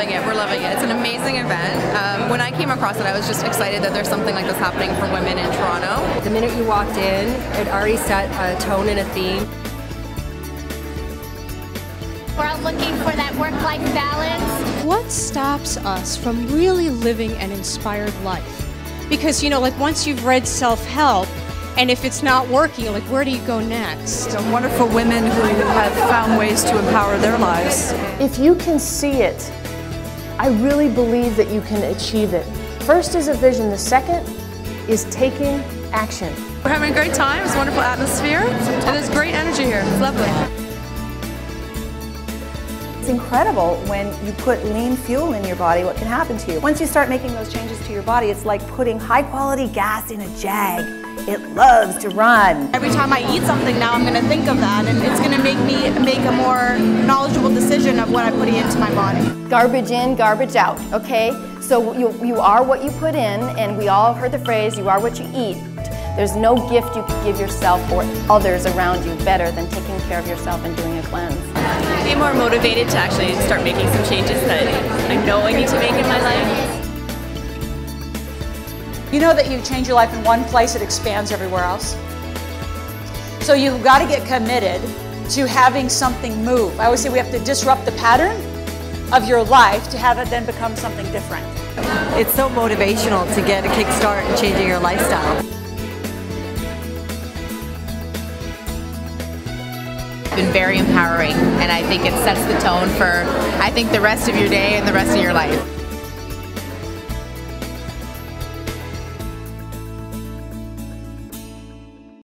loving it. We're loving it. It's an amazing event. Um, when I came across it, I was just excited that there's something like this happening for women in Toronto. The minute you walked in, it already set a tone and a theme. We're all looking for that work-life balance. What stops us from really living an inspired life? Because, you know, like once you've read self-help, and if it's not working, like where do you go next? So wonderful women who have found ways to empower their lives. If you can see it, I really believe that you can achieve it. First is a vision, the second is taking action. We're having a great time. It's a wonderful atmosphere, and there's great energy here. It's lovely. It's incredible when you put lean fuel in your body, what can happen to you. Once you start making those changes to your body, it's like putting high quality gas in a Jag. It loves to run. Every time I eat something now, I'm going to think of that, and it's going to make me make a more knowledgeable decision of what I'm putting into my body. Garbage in, garbage out, okay? So you, you are what you put in, and we all heard the phrase, you are what you eat. There's no gift you can give yourself or others around you better than taking care of yourself and doing a cleanse. Be more motivated to actually start making some changes that I know I need to make in my life. You know that you change your life in one place, it expands everywhere else. So you've got to get committed to having something move. I always say we have to disrupt the pattern of your life to have it then become something different. It's so motivational to get a kickstart in changing your lifestyle. It's been very empowering and I think it sets the tone for I think the rest of your day and the rest of your life.